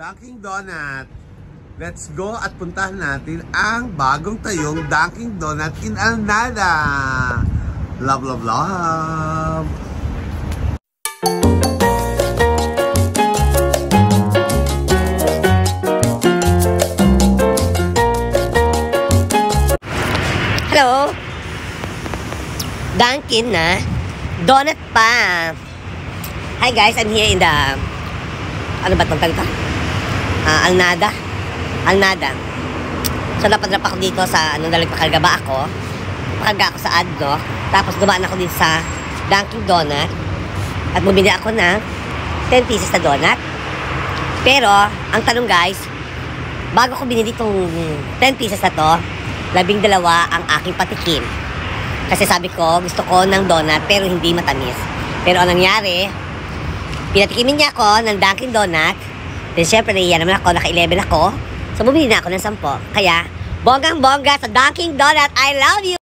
Dunkin' Donut. Let's go at puntahan natin ang bagong tayong Dunkin' Donut in Alnada. Love, love, love. Hello? Dunkin na. Donut pa. Hi guys, I'm here in the... Ano ba itong talita? Ah, Alnada. Alnada. So napadrap ako dito sa, ano, nalagpakarga ba ako? Pakarga ako sa Adno. Tapos dumaan ako dito sa Dunkin Donut. At bumili ako ng 10 pieces na donut. Pero, ang tanong guys, bago ko binili itong 10 pieces na to, labing dalawa ang aking patikim. Kasi sabi ko, gusto ko ng donut pero hindi matamis. Pero ang nangyari, pinatikimin niya ako ng Dunkin Donut. Then syempre, naiya naman ako, naka-11 ako. So bumili na ako ng 10. Kaya, bonggang-bongga sa Dunkin Donut, I love you!